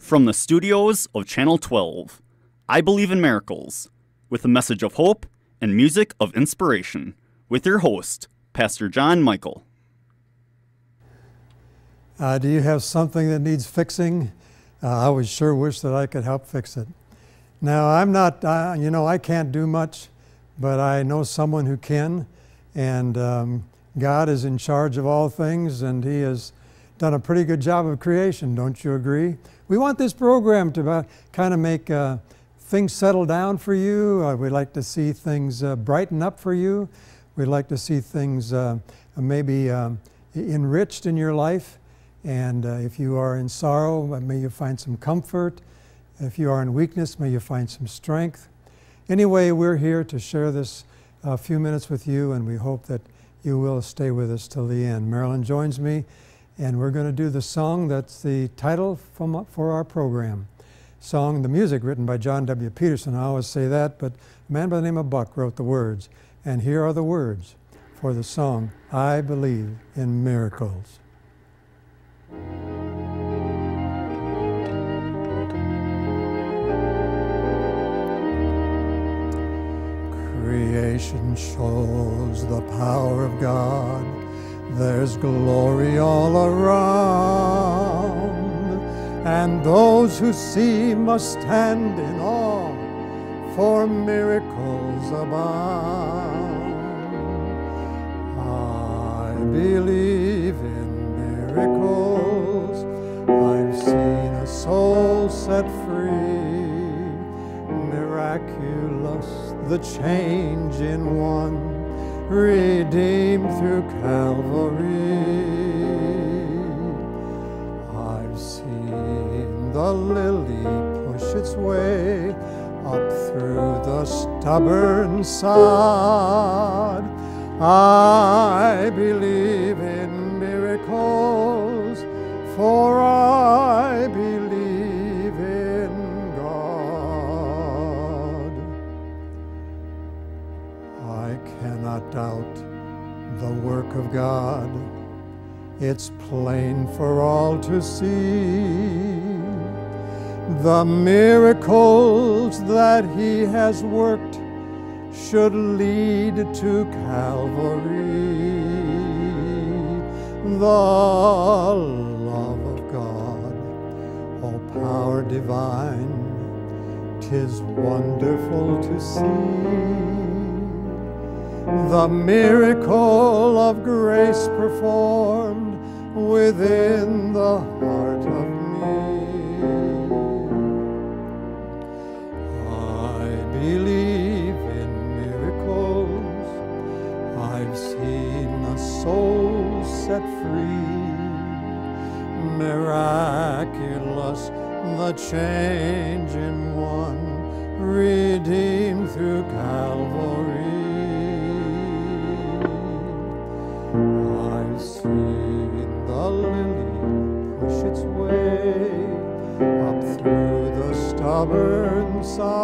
From the studios of Channel 12, I Believe in Miracles, with a message of hope and music of inspiration, with your host, Pastor John Michael. Uh, do you have something that needs fixing? Uh, I would sure wish that I could help fix it. Now, I'm not, uh, you know, I can't do much, but I know someone who can, and um, God is in charge of all things, and He has done a pretty good job of creation, don't you agree? We want this program to uh, kind of make uh, things settle down for you. Uh, we'd like to see things uh, brighten up for you. We'd like to see things uh, maybe um, enriched in your life. And uh, if you are in sorrow, may you find some comfort. If you are in weakness, may you find some strength. Anyway, we're here to share this a few minutes with you, and we hope that you will stay with us till the end. Marilyn joins me, and we're going to do the song that's the title from, for our program. Song, the music written by John W. Peterson. I always say that, but a man by the name of Buck wrote the words. And here are the words for the song, I Believe in Miracles. Creation shows the power of God. There's glory all around. And those who see must stand in awe, for miracles abound. I believe in miracles. I've seen a soul set free, miraculous the change in one, redeemed through Calvary. I've seen the lily push its way up through the stubborn sod. I believe in miracles, for I work of God. It's plain for all to see. The miracles that He has worked should lead to Calvary. The love of God, all power divine, tis wonderful to see. The miracle of grace performed within the heart of me. I believe in miracles. I've seen a soul set free. Miraculous, the change in one, redeemed through Calvary. Up through the stubborn sod.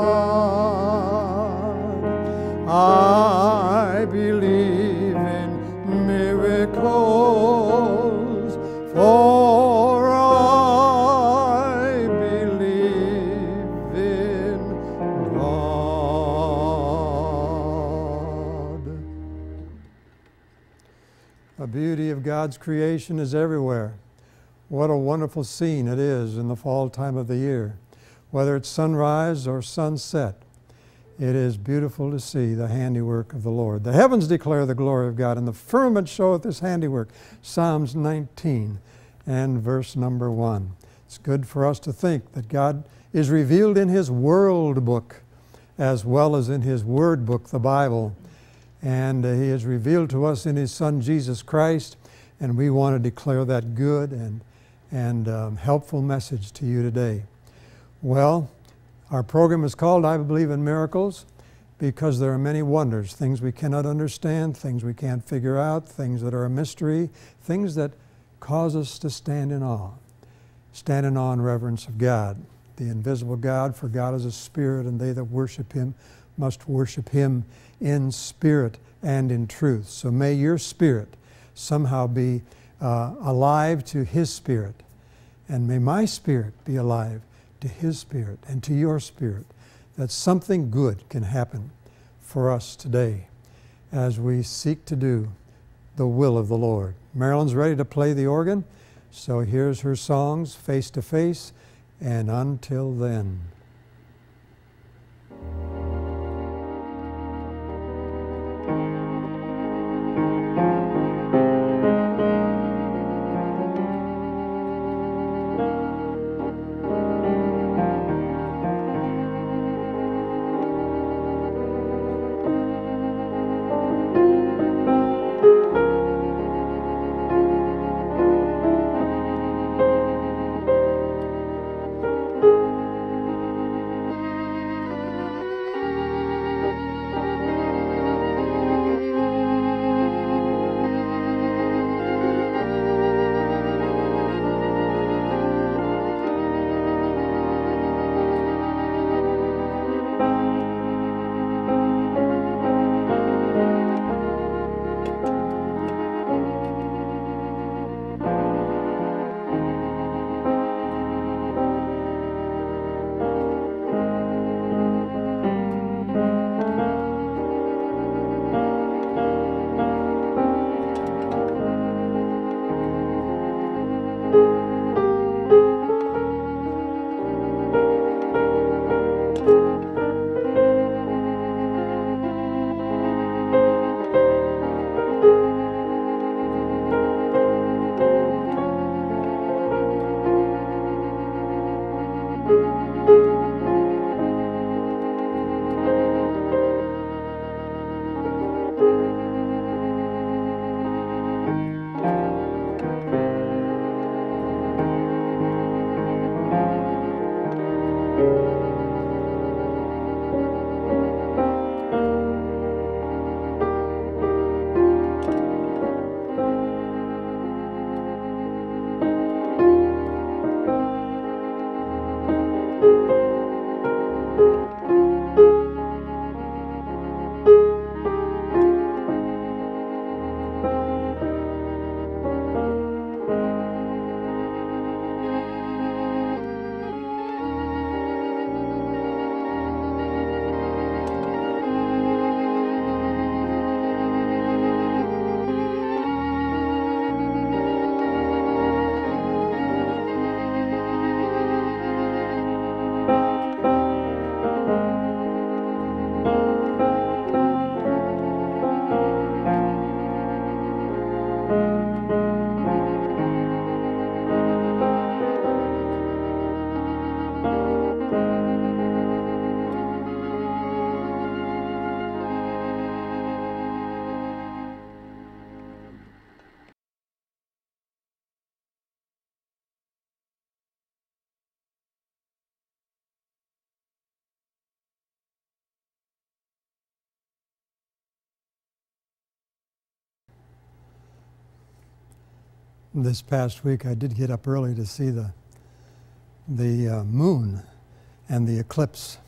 I believe in miracles, for I believe in God. The beauty of God's creation is everywhere. What a wonderful scene it is in the fall time of the year. Whether it's sunrise or sunset, it is beautiful to see the handiwork of the Lord. The heavens declare the glory of God, and the firmament showeth his handiwork. Psalms 19 and verse number 1. It's good for us to think that God is revealed in his world book as well as in his word book, the Bible. And uh, he is revealed to us in his Son, Jesus Christ, and we want to declare that good and, and um, helpful message to you today. Well, our program is called I Believe in Miracles because there are many wonders, things we cannot understand, things we can't figure out, things that are a mystery, things that cause us to stand in awe. Stand in awe and reverence of God, the invisible God, for God is a spirit, and they that worship Him must worship Him in spirit and in truth. So may your spirit somehow be uh, alive to His spirit And may my spirit be alive to his spirit and to your spirit, that something good can happen for us today as we seek to do the will of the Lord. Marilyn's ready to play the organ, so here's her songs, Face to Face, and Until Then. This past week, I did get up early to see the the uh, moon and the eclipse,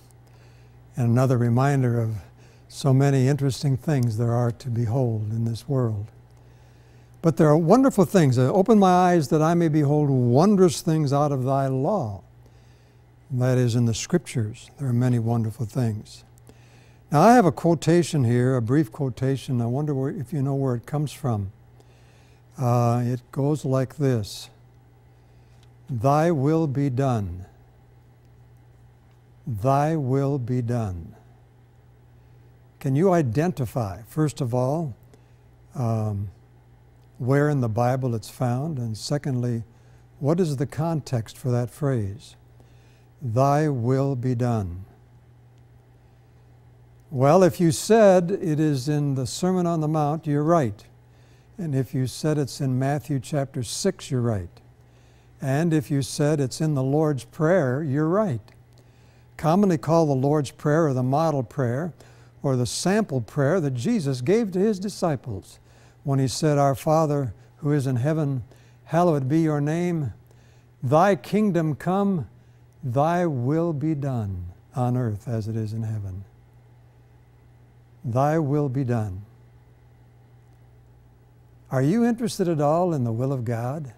and another reminder of so many interesting things there are to behold in this world. But there are wonderful things. Open my eyes that I may behold wondrous things out of thy law. That is in the scriptures. There are many wonderful things. Now, I have a quotation here, a brief quotation. I wonder where, if you know where it comes from. Uh, it goes like this Thy will be done. Thy will be done. Can you identify, first of all, um, where in the Bible it's found? And secondly, what is the context for that phrase? Thy will be done. Well, if you said it is in the Sermon on the Mount, you're right. And if you said it's in Matthew chapter 6, you're right. And if you said it's in the Lord's Prayer, you're right. Commonly called the Lord's Prayer or the model prayer or the sample prayer that Jesus gave to his disciples when he said, Our Father who is in heaven, hallowed be your name. Thy kingdom come, thy will be done on earth as it is in heaven. Thy will be done. Are you interested at all in the will of God?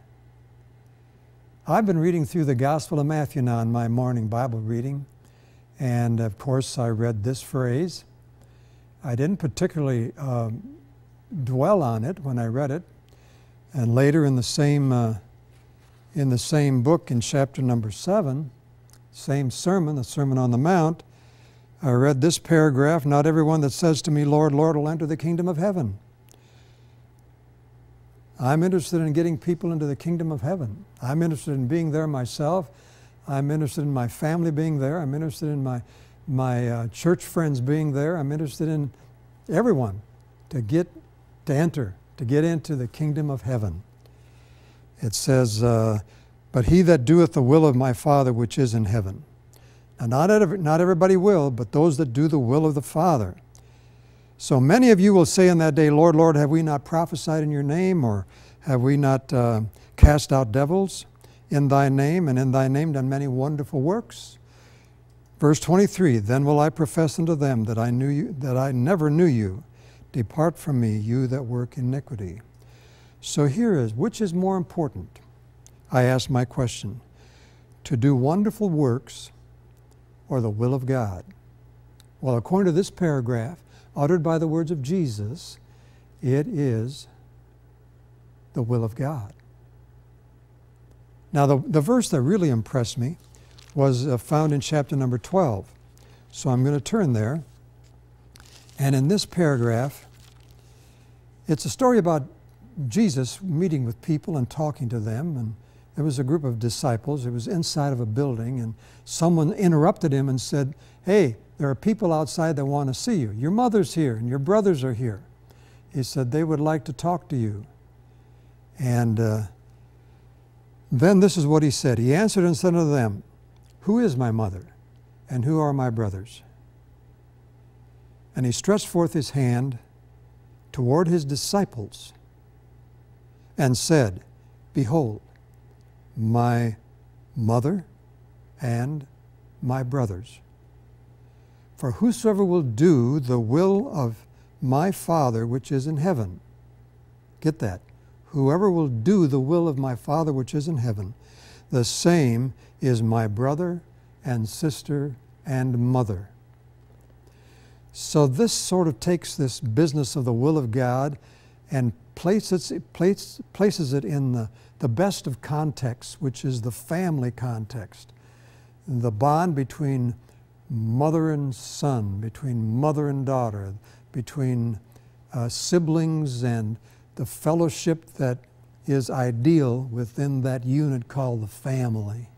I've been reading through the Gospel of Matthew now in my morning Bible reading, and of course, I read this phrase. I didn't particularly um, dwell on it when I read it, and later in the same uh, in the same book in chapter number seven, same sermon, the Sermon on the Mount, I read this paragraph Not everyone that says to me, Lord, Lord, will enter the kingdom of heaven. I'm interested in getting people into the kingdom of heaven. I'm interested in being there myself. I'm interested in my family being there. I'm interested in my, my uh, church friends being there. I'm interested in everyone to get to enter, to get into the kingdom of heaven. It says, uh, But he that doeth the will of my Father which is in heaven. Now, not, every, not everybody will, but those that do the will of the Father. So many of you will say in that day, Lord, Lord, have we not prophesied in your name, or have we not uh, cast out devils in thy name, and in thy name done many wonderful works? Verse 23 Then will I profess unto them that I knew you, that I never knew you. Depart from me, you that work iniquity. So here is which is more important? I ask my question to do wonderful works or the will of God? Well, according to this paragraph, uttered by the words of Jesus, it is the will of God. Now, the, the verse that really impressed me was uh, found in chapter number 12. So I'm going to turn there. And in this paragraph, it's a story about Jesus meeting with people and talking to them. And there was a group of disciples. It was inside of a building, and someone interrupted him and said, Hey, there are people outside that want to see you. Your mother's here, and your brothers are here. He said, They would like to talk to you. And uh, then this is what he said He answered and said unto them, Who is my mother, and who are my brothers? And he stretched forth his hand toward his disciples and said, Behold, my mother and my brothers. For whosoever will do the will of my Father which is in heaven, get that, whoever will do the will of my Father which is in heaven, the same is my brother and sister and mother. So this sort of takes this business of the will of God and places it, places it in the the best of contexts, which is the family context, the bond between mother and son, between mother and daughter, between uh, siblings, and the fellowship that is ideal within that unit called the family.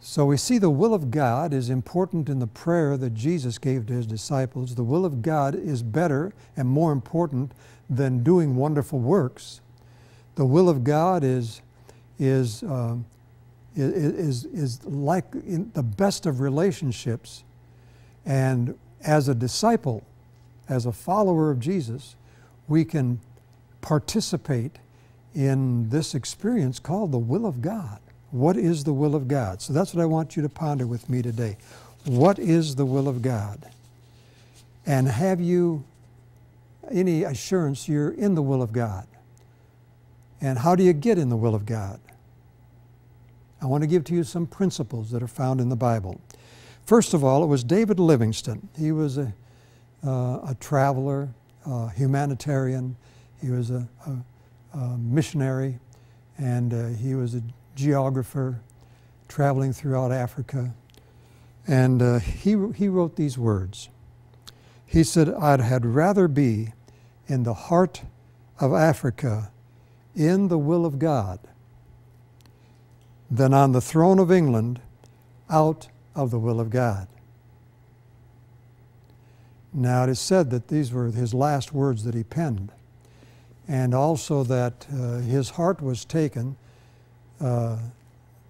So we see the will of God is important in the prayer that Jesus gave to his disciples. The will of God is better and more important than doing wonderful works the will of God is, is, uh, is, is like the best of relationships. And as a disciple, as a follower of Jesus, we can participate in this experience called the will of God. What is the will of God? So that's what I want you to ponder with me today. What is the will of God? And have you any assurance you're in the will of God? And how do you get in the will of God? I want to give to you some principles that are found in the Bible. First of all, it was David Livingstone. He was a, uh, a traveler, a humanitarian, he was a, a, a missionary, and uh, he was a geographer traveling throughout Africa. And uh, he, he wrote these words. He said, I'd had rather be in the heart of Africa in the will of God than on the throne of England out of the will of God. Now, it is said that these were his last words that he penned, and also that uh, his heart was taken. Uh,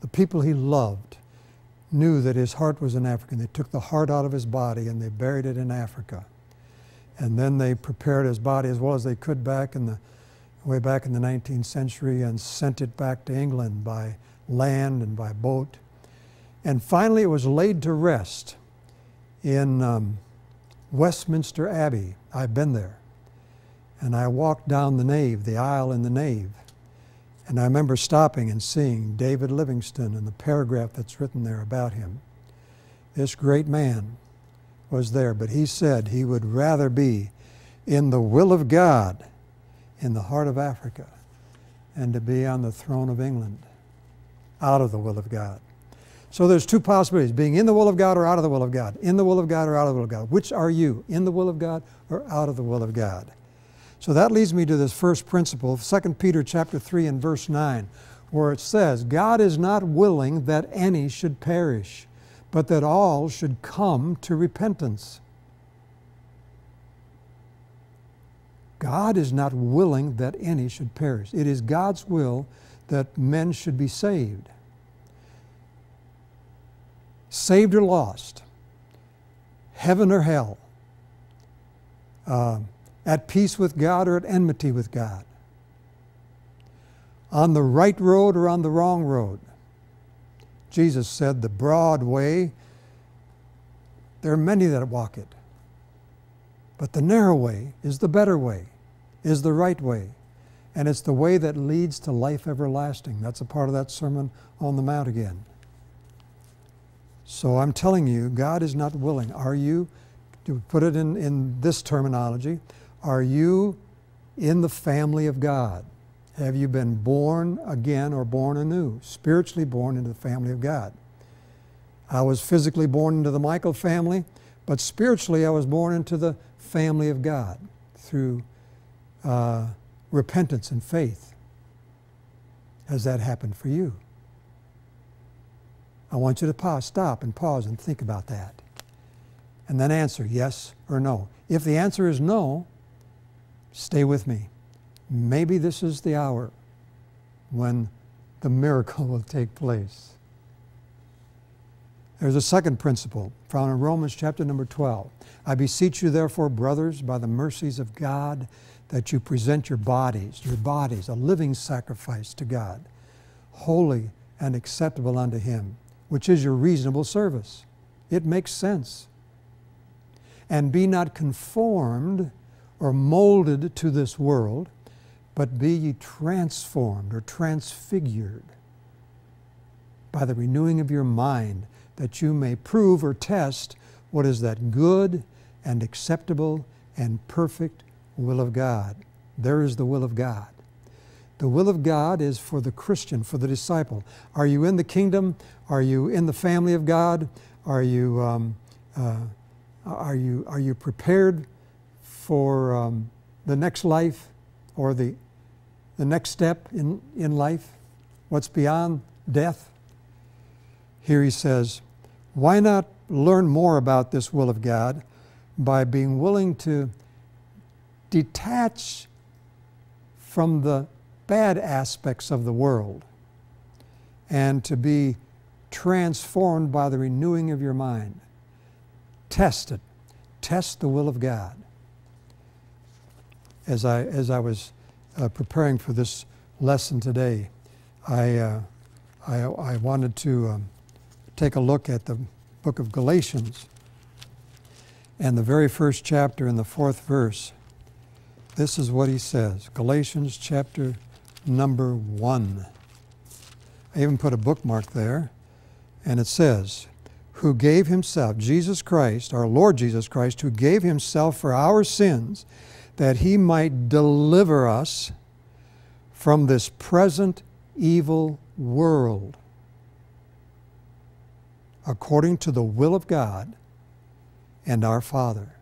the people he loved knew that his heart was in Africa. They took the heart out of his body and they buried it in Africa. And then they prepared his body as well as they could back in the way back in the 19th century and sent it back to England by land and by boat. And finally, it was laid to rest in um, Westminster Abbey. I've been there. And I walked down the nave, the aisle in the nave. And I remember stopping and seeing David Livingstone and the paragraph that's written there about him. This great man was there, but he said he would rather be in the will of God in the heart of Africa and to be on the throne of England out of the will of God. So there's two possibilities being in the will of God or out of the will of God. In the will of God or out of the will of God. Which are you? In the will of God or out of the will of God? So that leads me to this first principle, 2 Peter chapter 3 and verse 9, where it says, God is not willing that any should perish, but that all should come to repentance. God is not willing that any should perish. It is God's will that men should be saved. Saved or lost, heaven or hell. Uh, at peace with God or at enmity with God, on the right road or on the wrong road. Jesus said, The broad way, there are many that walk it, but the narrow way is the better way, is the right way. And it's the way that leads to life everlasting. That's a part of that Sermon on the Mount again. So I'm telling you, God is not willing. Are you, to put it in, in this terminology, are you in the family of God? Have you been born again or born anew, spiritually born into the family of God? I was physically born into the Michael family, but spiritually I was born into the family of God through uh, repentance and faith. Has that happened for you? I want you to pause, stop and pause and think about that. And then answer yes or no. If the answer is no, Stay with me. Maybe this is the hour when the miracle will take place. There's a second principle found in Romans chapter number 12. I beseech you, therefore, brothers, by the mercies of God, that you present your bodies, your bodies, a living sacrifice to God, holy and acceptable unto Him, which is your reasonable service. It makes sense. And be not conformed or molded to this world, but be ye transformed or transfigured by the renewing of your mind, that you may prove or test what is that good and acceptable and perfect will of God. There is the will of God. The will of God is for the Christian, for the disciple. Are you in the kingdom? Are you in the family of God? Are you, um, uh, are you, are you prepared for um, the next life or the, the next step in, in life, what's beyond death. Here he says, why not learn more about this will of God by being willing to detach from the bad aspects of the world and to be transformed by the renewing of your mind. Test it. Test the will of God as I, as I was uh, preparing for this lesson today, I, uh, I, I, wanted to um, take a look at the book of Galatians and the very first chapter in the fourth verse. This is what he says Galatians chapter number one. I even put a bookmark there, and it says, Who gave himself, Jesus Christ, our Lord Jesus Christ, who gave himself for our sins that he might deliver us from this present evil world according to the will of God and our Father.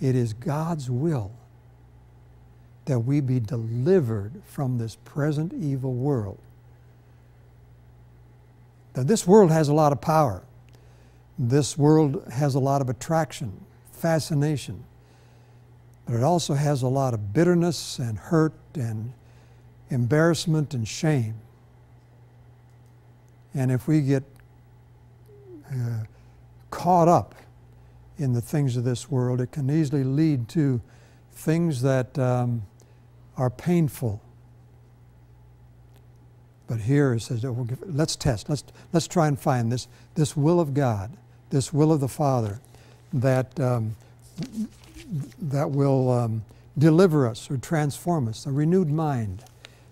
It is God's will that we be delivered from this present evil world. Now, this world has a lot of power. This world has a lot of attraction, fascination but it also has a lot of bitterness and hurt and embarrassment and shame. And if we get uh, caught up in the things of this world, it can easily lead to things that um, are painful. But here it says, let's test, let's, let's try and find this, this will of God, this will of the Father that um, that will um, deliver us or transform us, a renewed mind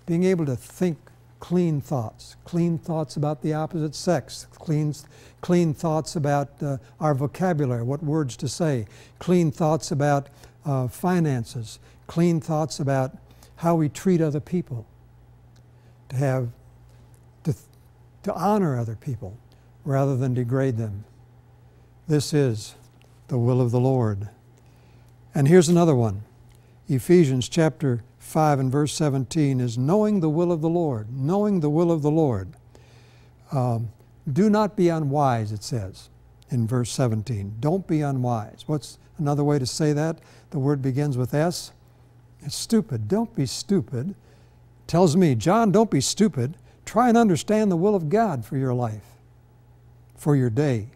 being able to think clean thoughts, clean thoughts about the opposite sex, clean, clean thoughts about uh, our vocabulary, what words to say, clean thoughts about uh, finances, clean thoughts about how we treat other people, to have, to, to honor other people rather than degrade them. This is the will of the Lord. And here's another one Ephesians chapter 5 and verse 17 is knowing the will of the Lord. Knowing the will of the Lord. Um, do not be unwise, it says in verse 17. Don't be unwise. What's another way to say that? The word begins with S. It's stupid. Don't be stupid. Tells me, John, don't be stupid. Try and understand the will of God for your life, for your day.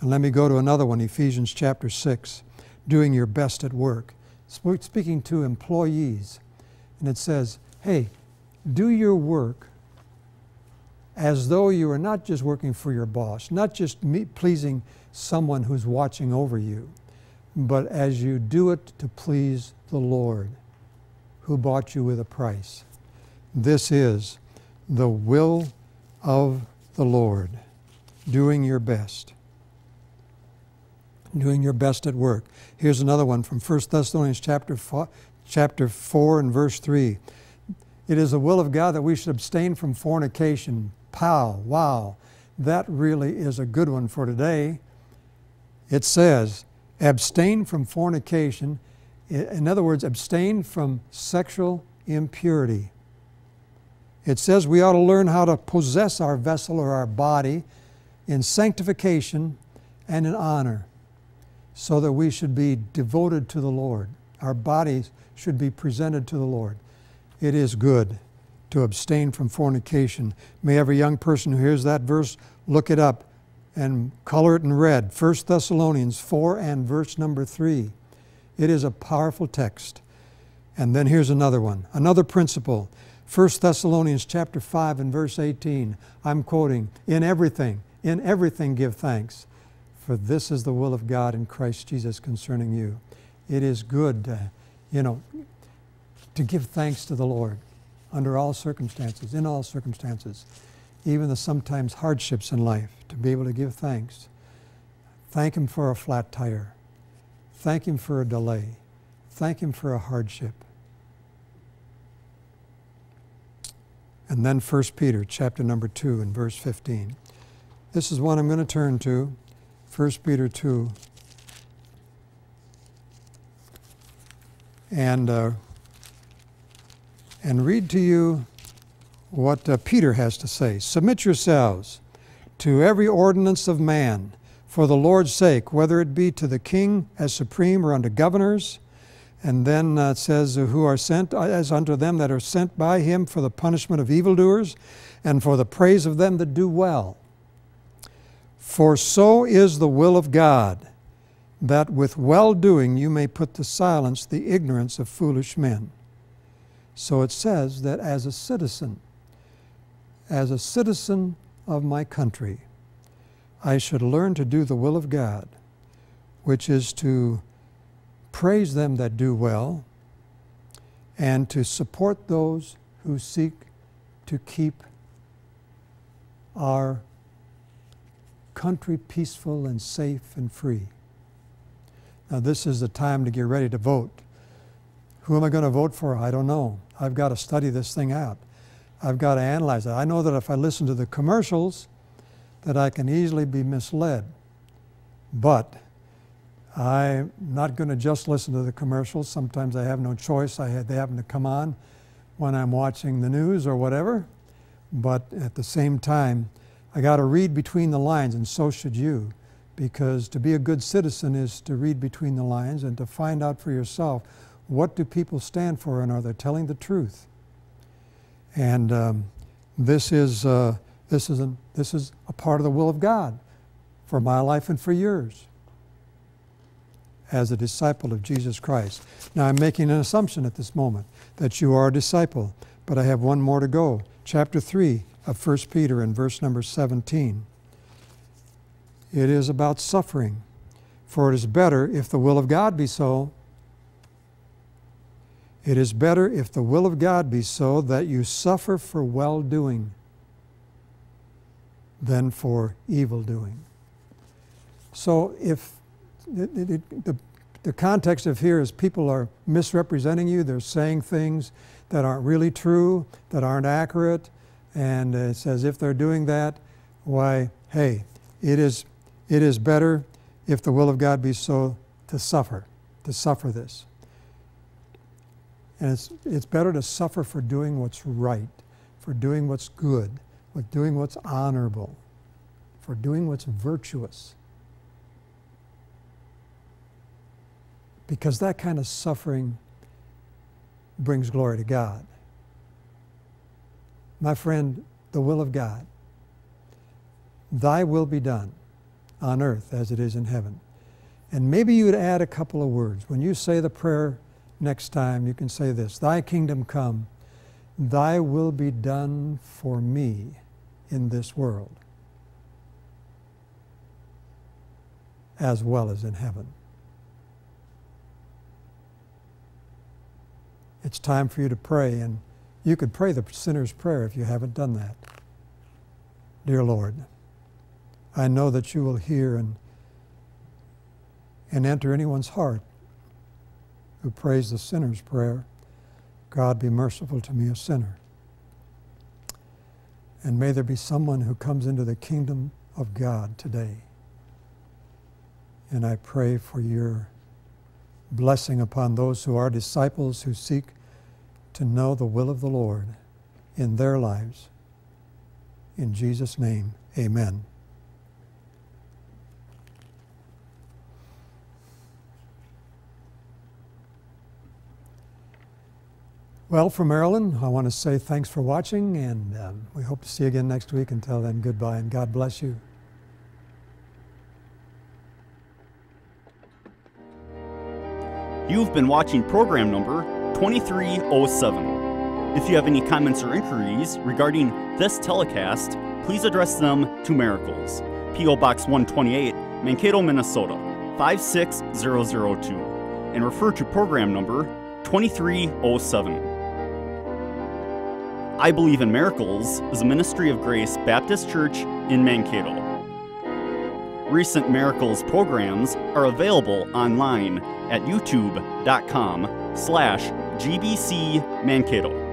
And let me go to another one, Ephesians chapter 6, doing your best at work speaking to employees, and it says, hey, do your work as though you are not just working for your boss, not just pleasing someone who's watching over you, but as you do it to please the Lord who bought you with a price. This is the will of the Lord, doing your best doing your best at work. Here's another one from 1 Thessalonians chapter 4, chapter 4 and verse 3. It is the will of God that we should abstain from fornication. Pow, wow. That really is a good one for today. It says, abstain from fornication. In other words, abstain from sexual impurity. It says we ought to learn how to possess our vessel or our body in sanctification and in honor so that we should be devoted to the Lord. Our bodies should be presented to the Lord. It is good to abstain from fornication. May every young person who hears that verse look it up and color it in red. 1 Thessalonians 4 and verse number 3. It is a powerful text. And then here's another one, another principle. 1 Thessalonians chapter 5 and verse 18. I'm quoting, in everything, in everything give thanks for this is the will of God in Christ Jesus concerning you. It is good, to, you know, to give thanks to the Lord under all circumstances, in all circumstances, even the sometimes hardships in life, to be able to give thanks. Thank Him for a flat tire. Thank Him for a delay. Thank Him for a hardship. And then 1 Peter chapter number 2 and verse 15. This is one I'm going to turn to. 1 Peter 2. And, uh, and read to you what uh, Peter has to say. Submit yourselves to every ordinance of man for the Lord's sake, whether it be to the king as supreme or unto governors. And then uh, it says, Who are sent as unto them that are sent by him for the punishment of evildoers and for the praise of them that do well. For so is the will of God, that with well doing you may put to silence the ignorance of foolish men. So it says that as a citizen, as a citizen of my country, I should learn to do the will of God, which is to praise them that do well and to support those who seek to keep our country peaceful and safe and free. Now, this is the time to get ready to vote. Who am I going to vote for? I don't know. I've got to study this thing out. I've got to analyze it. I know that if I listen to the commercials, that I can easily be misled. But I'm not going to just listen to the commercials. Sometimes I have no choice. I they happen to come on when I'm watching the news or whatever. But at the same time, I got to read between the lines, and so should you, because to be a good citizen is to read between the lines and to find out for yourself what do people stand for and are they telling the truth. And um, this is uh, this is a, this is a part of the will of God for my life and for yours as a disciple of Jesus Christ. Now I'm making an assumption at this moment that you are a disciple, but I have one more to go. Chapter 3 of 1 Peter in verse number 17. It is about suffering. For it is better, if the will of God be so, It is better, if the will of God be so, that you suffer for well doing than for evil doing. So, if it, it, the, the context of here is people are misrepresenting you, they're saying things that aren't really true, that aren't accurate, and it says if they're doing that, why, hey, it is, it is better if the will of God be so to suffer, to suffer this. And it's, it's better to suffer for doing what's right, for doing what's good, for doing what's honorable, for doing what's virtuous. Because that kind of suffering brings glory to God. My friend, the will of God. Thy will be done on earth as it is in heaven. And maybe you would add a couple of words. When you say the prayer next time, you can say this Thy kingdom come, thy will be done for me in this world, as well as in heaven. It's time for you to pray, and you could pray the sinner's prayer if you haven't done that. Dear Lord, I know that you will hear and, and enter anyone's heart who prays the sinner's prayer God be merciful to me, a sinner. And may there be someone who comes into the kingdom of God today. And I pray for your blessing upon those who are disciples who seek to know the will of the Lord in their lives. In Jesus' name, amen. Well, from Marilyn, I want to say thanks for watching, and um, we hope to see you again next week. Until then, goodbye, and God bless you. You've been watching program number 2307. If you have any comments or inquiries regarding this telecast, please address them to Miracles, P.O. Box 128, Mankato, Minnesota 56002, and refer to program number 2307. I Believe in Miracles is a ministry of Grace Baptist Church in Mankato. Recent Miracles programs are available online at youtube.com slash gbcmankato.